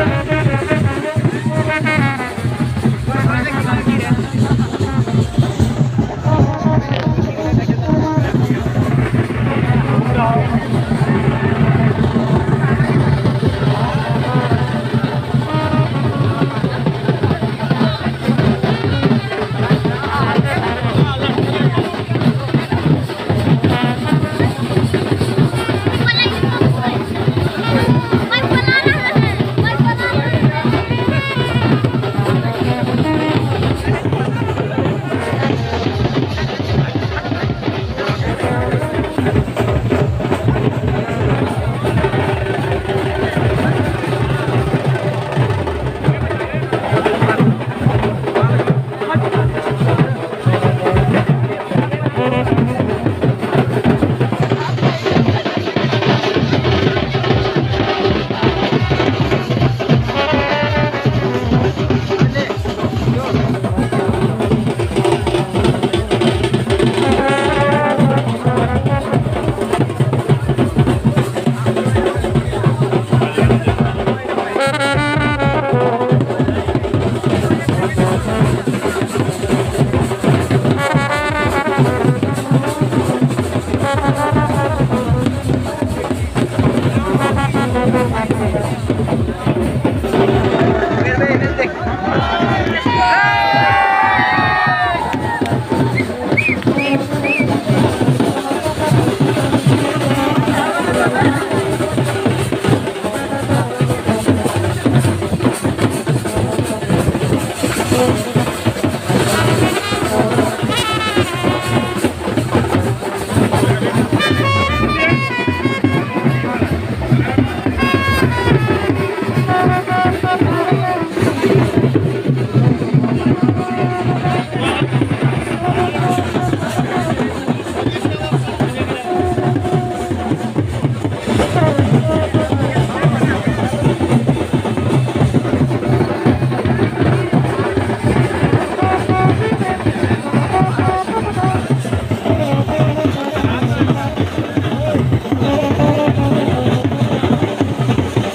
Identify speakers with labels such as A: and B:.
A: Thank you. Gracias.